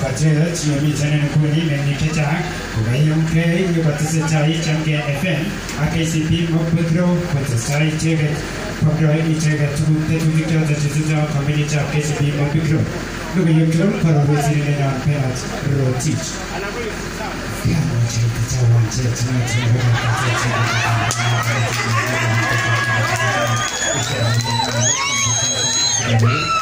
Patriot, you're meeting in Kuni, Lenny Kitang, Rayunke, you participate Change FM, AKCP, Mokputro, Patasai Chevet, Pakroi Chevet, Tukuka, the digital community of KCP Mokputro. Look at your club for a visit in our parents, Road Teach. Thank you.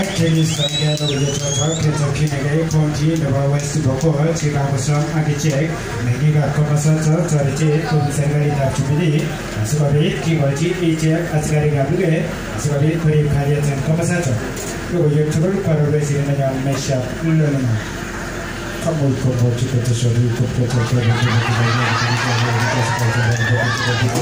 재밌어 내도에서 저렇게 적힌에게 본지 너와웨스 보고 지방우선 아기직 매기가 거머서서 저리지 꿈생을 이다주비리 아스거리 기걸지 이제 아스가리 가부게 아스거리 그리 가리에전 거머서죠 그리고 유튜브를 바로 외시는 양 메시아 울르는 한번 더 보지 못해서 유튜브 보고 저렇게 보고 저렇게 보고 저렇게 보고 저렇게 보고 저렇게 보고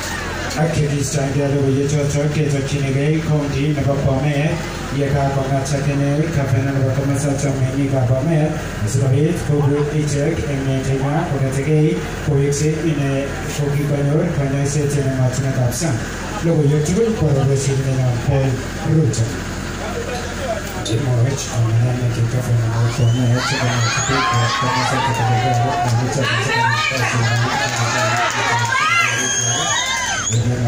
activities tangelo ye jo turkey to kinege kondi na bapame ye ka kona chakene ka pena na bapame sa chame ni ka bapame isbabit ko group ejek emme tema ko tege ko ekse ine ko ki banor kana se tena machna kapsa logo ye tibo ko ro se ne na pol ruta Timorich on the name of the government of the United States, the United States, the United States, the United States, the United States,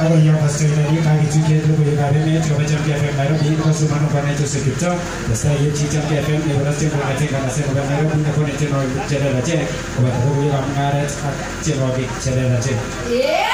अब यहाँ बस्दाखेरि माघी जितले बोले बारेमा त्यो बजार क्याफेम भएर बिहे बस्नु भन्नुपर्ने त्यो यो चिजन क्याफेम एउटा चाहिँ बोला चाहिँ गाना चाहिँ बोला मेरो कुनै कुनै चाहिँ नगेर चाहिँ अब बोले गाना चाहिँ चाहिँ